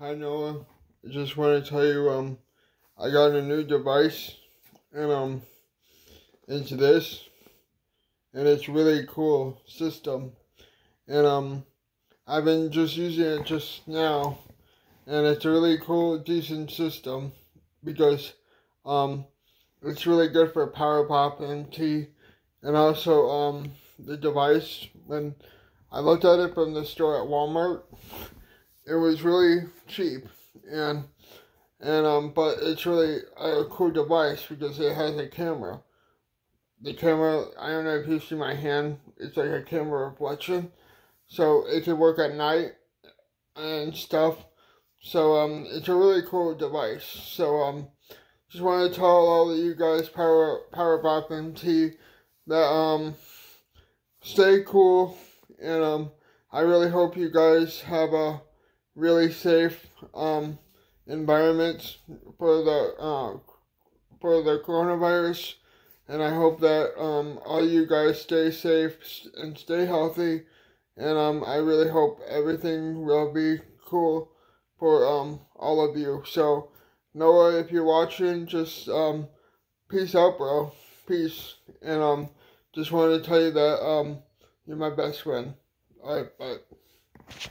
Hi Noah. I just want to tell you um I got a new device and um it's this and it's really cool system and um I've been just using it just now and it's a really cool decent system because um it's really good for power pop and tea and also um the device when I looked at it from the store at Walmart it was really cheap and and um but it's really a cool device because it has a camera. The camera i don't know if you see my hand it's like a camera reflection so it can work at night and stuff. So um it's a really cool device. So um just want to tell all of you guys power power pop mt that um stay cool and um i really hope you guys have a really safe um, environment for the uh, for the coronavirus, and I hope that um, all you guys stay safe and stay healthy, and um, I really hope everything will be cool for um, all of you. So Noah, if you're watching, just um, peace out, bro. Peace, and um, just wanted to tell you that um, you're my best friend. All right, bye.